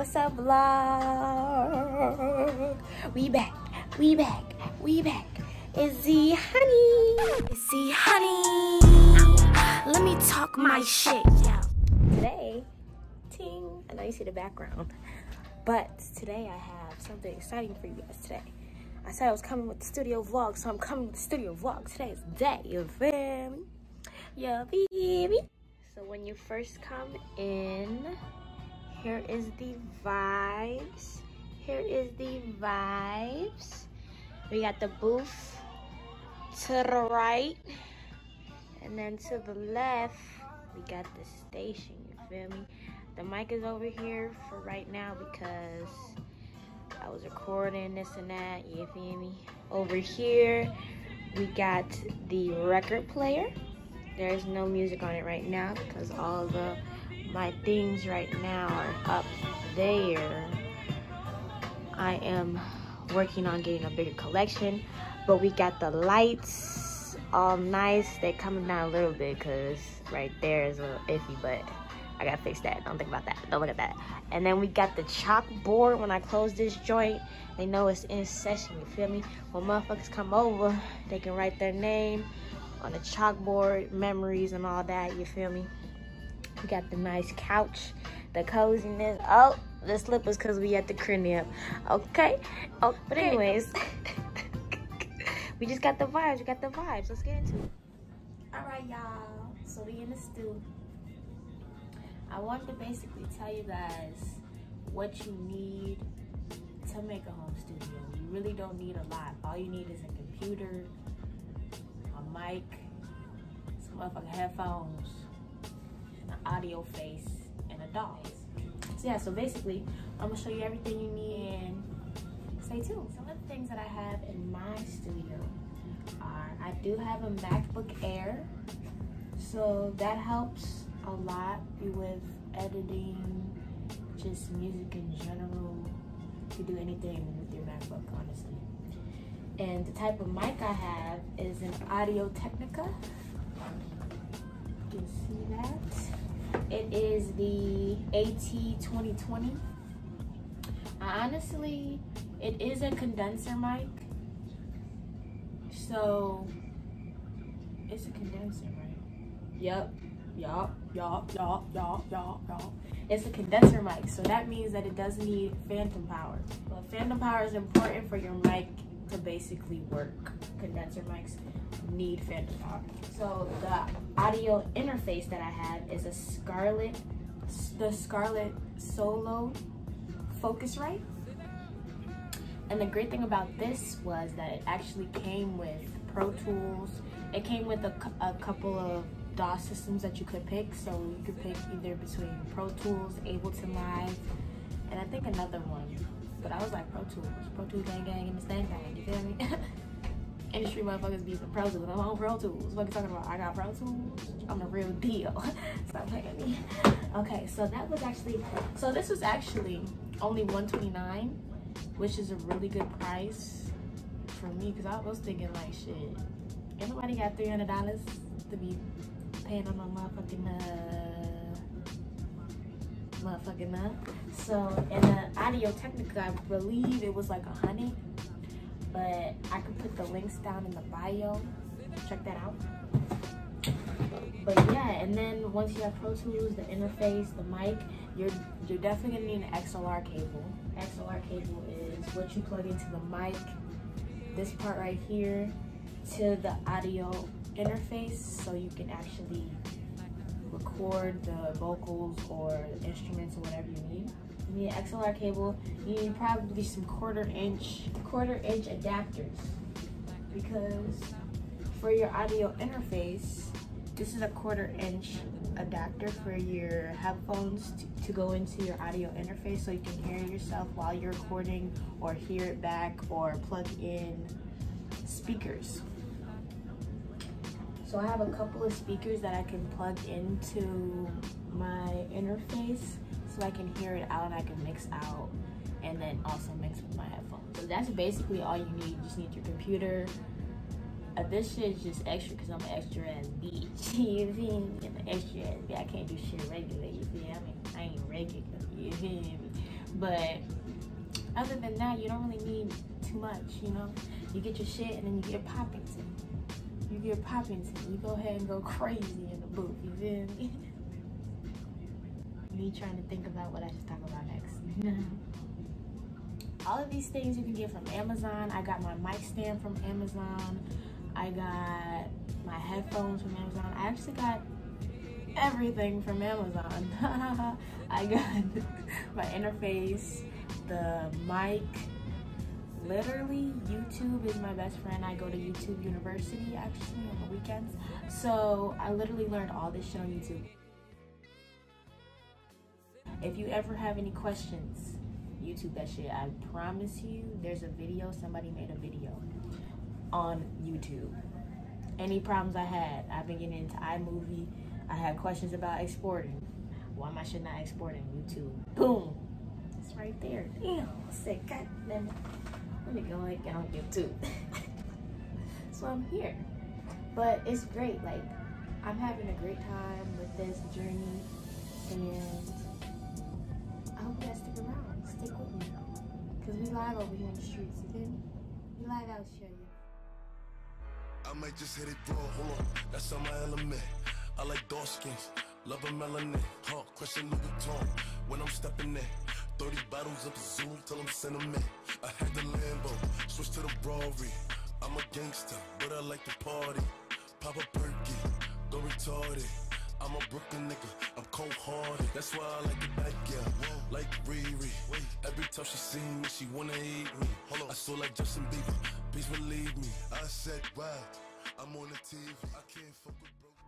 What's up, vlog? We back, we back, we back. Z Honey. Z Honey. Let me talk my shit. Today, ting, I know you see the background, but today I have something exciting for you guys today. I said I was coming with the studio vlog, so I'm coming with the studio vlog. Today is day, you feel me? Yeah, baby. So when you first come in, here is the vibes. Here is the vibes. We got the booth to the right. And then to the left, we got the station, you feel me? The mic is over here for right now because I was recording this and that, you feel me? Over here, we got the record player. There's no music on it right now because all the my things right now are up there. I am working on getting a bigger collection, but we got the lights all nice. They're coming down a little bit because right there is a little iffy, but I gotta fix that. Don't think about that. Don't look at that. And then we got the chalkboard. When I close this joint, they know it's in session. You feel me? When motherfuckers come over, they can write their name on the chalkboard, memories and all that. You feel me? We got the nice couch, the coziness. Oh, the slippers because we at the crib. Okay. Oh, but anyways, we just got the vibes. We got the vibes. Let's get into it. All right, y'all. So we in the stew. I wanted to basically tell you guys what you need to make a home studio. You really don't need a lot. All you need is a computer, a mic, some motherfucking headphones, an audio face, and a DAW. So yeah, so basically, I'm gonna show you everything you need and stay tuned. Some of the things that I have in my studio are, I do have a MacBook Air, so that helps a lot with editing, just music in general. You do anything with your MacBook, honestly. And the type of mic I have is an Audio Technica. It is the AT2020. Honestly, it is a condenser mic. So, it's a condenser, right? Yep, yup, yup, yup, yup, yup, yup. It's a condenser mic, so that means that it does need phantom power. But phantom power is important for your mic to basically work. Condenser mics need phantom power. So the audio interface that I have is a Scarlett, the Scarlett Solo Focusrite. And the great thing about this was that it actually came with Pro Tools. It came with a, a couple of DAW systems that you could pick. So you could pick either between Pro Tools, Ableton Live, and I think another one. But I was like Pro Tools, Pro Tools gang gang in the stand gang, you feel me? Industry motherfuckers be using Pro Tools. I'm on Pro Tools. What you talking about? I got Pro Tools. I'm the real deal. Stop playing me. Okay, so that was actually, so this was actually only 129 which is a really good price for me because I was thinking like shit, ain't nobody got $300 to be paying on my motherfucking uh, motherfucking uh. So in the Audio Technica, I believe it was like a hundred, but I could put the links down in the bio. Check that out. But yeah, and then once you have Pro Tools, the interface, the mic, you're you're definitely gonna need an XLR cable. XLR cable is what you plug into the mic, this part right here, to the audio interface so you can actually record the vocals or the instruments or whatever you need. You need an XLR cable. You need probably some quarter inch, quarter inch adapters because for your audio interface, this is a quarter inch adapter for your headphones to, to, go into your audio interface so you can hear yourself while you're recording or hear it back or plug in speakers. So I have a couple of speakers that I can plug into my interface so I can hear it out and I can mix out and then also mix with my headphones. So that's basically all you need. You just need your computer. Uh, this shit is just extra because I'm extra ass bitch. you feel me? I'm extra ass bitch. I can't do shit regular. You feel me? I ain't regular. You feel me? But other than that, you don't really need too much, you know? You get your shit and then you get Poppington. You get Poppington. You go ahead and go crazy in the booth, you feel me? me trying to think about what I should talk about next. All of these things you can get from Amazon. I got my mic stand from Amazon. I got my headphones from Amazon. I actually got everything from Amazon. I got my interface, the mic. Literally, YouTube is my best friend. I go to YouTube University actually on the weekends. So I literally learned all this shit on YouTube. If you ever have any questions, YouTube that shit. I promise you, there's a video, somebody made a video on YouTube. Any problems I had, I've been getting into iMovie. I had questions about exporting. Why am I should not exporting YouTube? Boom. Right there. Damn. I said, God damn it. Let me go get on YouTube. so I'm here. But it's great. Like, I'm having a great time with this journey. And I hope you guys stick around. Stick with me. Because we live over here in the streets, you feel? We live out here. I might just hit it raw, hold on, that's on my element. I like dark skins, love a melanin. Huh, question Louis Vuitton when I'm stepping in. 30 bottles of Zoom till I'm sentiment. I had the Lambo, switch to the Rory. I'm a gangster, but I like to party. Pop a perky, go retarded. I'm a Brooklyn nigga, I'm cold hearted. That's why I like it back, yeah. Like Riri. Every time she see me, she wanna eat me. Hold on. I saw like Justin Bieber, please believe me. I said, wow, I'm on the TV, I can't fuck with broke.